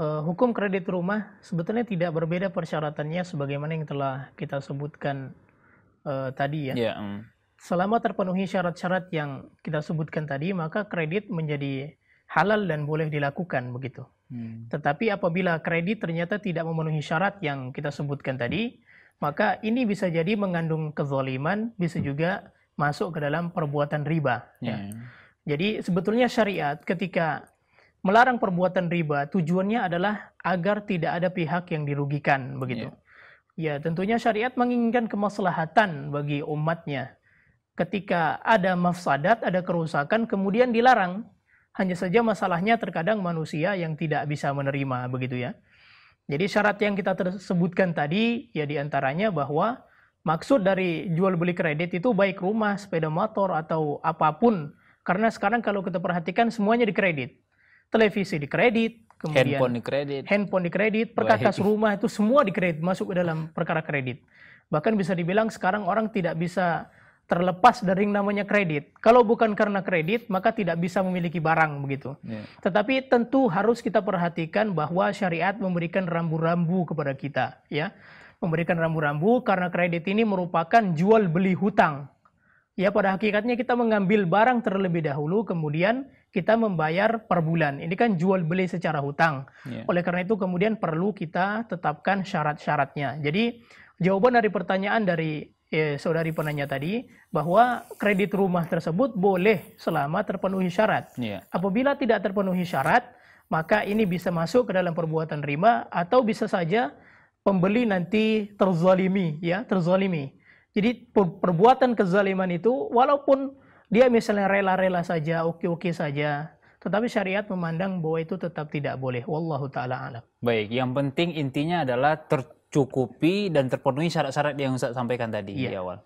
uh, hukum kredit rumah sebetulnya tidak berbeda persyaratannya sebagaimana yang telah kita sebutkan uh, tadi ya. Yeah, um. Selama terpenuhi syarat-syarat yang kita sebutkan tadi, maka kredit menjadi halal dan boleh dilakukan begitu. Hmm. Tetapi apabila kredit ternyata tidak memenuhi syarat yang kita sebutkan tadi, maka ini bisa jadi mengandung kezaliman, bisa juga masuk ke dalam perbuatan riba. Ya. Hmm. Jadi sebetulnya syariat ketika melarang perbuatan riba tujuannya adalah agar tidak ada pihak yang dirugikan begitu. Yeah. Ya tentunya syariat menginginkan kemaslahatan bagi umatnya. Ketika ada mafsadat, ada kerusakan, kemudian dilarang hanya saja masalahnya terkadang manusia yang tidak bisa menerima begitu ya. Jadi syarat yang kita tersebutkan tadi ya di antaranya bahwa maksud dari jual beli kredit itu baik rumah, sepeda motor atau apa pun. Karena sekarang kalau kita perhatikan semuanya dikredit. Televisi dikredit, kemudian handphone dikredit, handphone dikredit, perkakas rumah itu semua dikredit masuk ke dalam perkara kredit. Bahkan bisa dibilang sekarang orang tidak bisa terlepas dari yang namanya kredit. Kalau bukan karena kredit, maka tidak bisa memiliki barang begitu. Yeah. Tetapi tentu harus kita perhatikan bahwa syariat memberikan rambu-rambu kepada kita, ya. Memberikan rambu-rambu karena kredit ini merupakan jual beli hutang. Ya, pada hakikatnya kita mengambil barang terlebih dahulu, kemudian kita membayar per bulan. Ini kan jual beli secara hutang. Yeah. Oleh karena itu kemudian perlu kita tetapkan syarat-syaratnya. Jadi jawaban dari pertanyaan dari ya, saudari penanya tadi bahwa kredit rumah tersebut boleh selama terpenuhi syarat. Yeah. Apabila tidak terpenuhi syarat, maka ini bisa masuk ke dalam perbuatan riba atau bisa saja pembeli nanti terzalimi, ya, terzalimi. Jadi perbuatan kezaliman itu walaupun dia misalnya rela-rela saja, oke-oke saja, tetapi syariat memandang bahwa itu tetap tidak boleh. Wallahu taala alam. Baik, yang penting intinya adalah ter tercukupi dan terpenuhi syarat-syarat yang saya sampaikan tadi yeah. di awal.